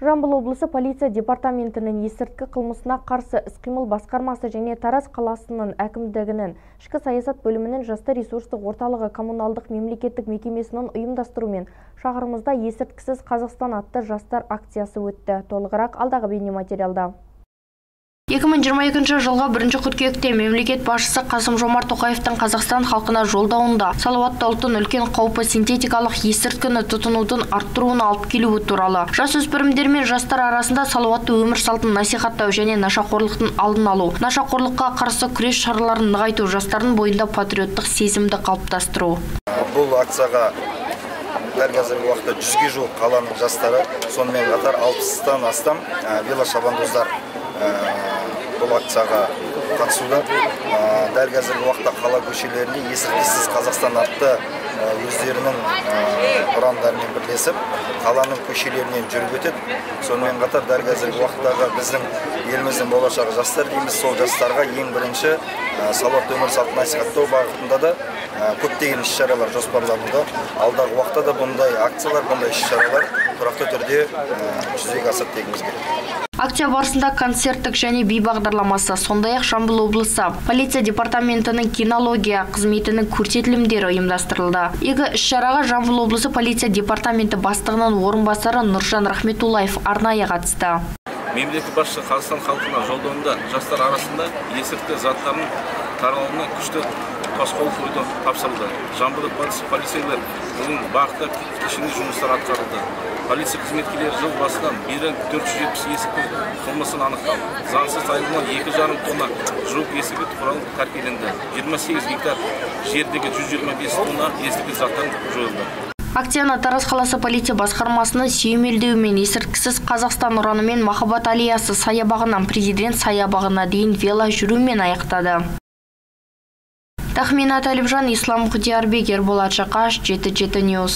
Жамбыл облысы полиция департаментінің есірткі қылмысына қарсы іс-қимыл басқармасы және Тараз қаласының әкімдігінің ішкі саясат бөлімінің жастар ресурстық орталығы коммуналдық мемлекеттік мекемесінің ұйымдастыруымен шағырымызда есірткісіз Қазақстан атты жастар акциясы өтті. Толығырақ алдағы бейнематериалда. 2022 жылғы 1 қыркүйекте мемлекет басшысы Қасым Жомарт Тоқаевтың Қазақстан халқына жолдауында салауатты ұлттың үлкен қаупі синтетикалық есірткіні тұтынудың арттыруына алып келуі туралы жасөспірімдер мен жастар арасында салауатты өмір салтын насихаттау және нашақорлықтың алдын алу нашақорлыққа қарсы күрес шараларын нығайту жастардың бойында патриоттық сезімді қалыптастыру. Бұл акцияға дәл қазіргі уақытта жүзге жуық қаланың жастары сонымен қатар алпыстан астам велошабандоздар бұл акцияға қатысуда дәл қазіргі уақытта қала көшелерінде есірткісіз қазақстан атты өздерінің ұрандарымен бірлесіп қаланың көшелерінен жүріп өтеді. Сонымен қатар дәл қазіргі уақыттағы біздің еліміздің болашағы жастар дейміз. Сол жастарға ең бірінші салауатты өмір салтын насихаттау бағытында да көптеген іс шаралар жоспарлануда. Алдағы уақытта да бұндай акциялар бұндай іс шаралар тұрақты түрде жүзеге асады дегіміз келеді. Акция барысында концерттік және би бағдарламасы сондай ақ жамбыл облысы полиция департаментінің кинология қызметінің көрсетілімдері ұйымдастырылды. Игі іс шараға жамбыл облысы полиция департаменті бастығының орынбасары нұржан рахметуллаев арнайы қатысты. Мемлекет басшысы қазақстан халқына жолдауында жастар арасында есірткі заттарының таралуына күшті тосқауыл қоюды тапсырылды. Жамбыл полицейлер бүгін бағытта кешенді жұмыстар атқарылды. Полиция қызметкерлері жыл басынан бері төрт жүз жетпіс есірткі қылмысын анықтап заңсыз айналымнан екі жарым тонна жуық есірткі құралы тәркіленді. Жиырма сегіз гектар жердегі жүз жиырма бес тонна есірткі заттар жойылды. Акцияны тараз қаласы полиция басқармасының сүйемелдеуімен есірткісіз қазақстан ұранымен махаббат аллеясы саябағынан президент саябағына дейін вело жүрумен аяқтады. Тахмина тәліпжан ислам құдиярбек ерболат жақаш жеті жеті ньюс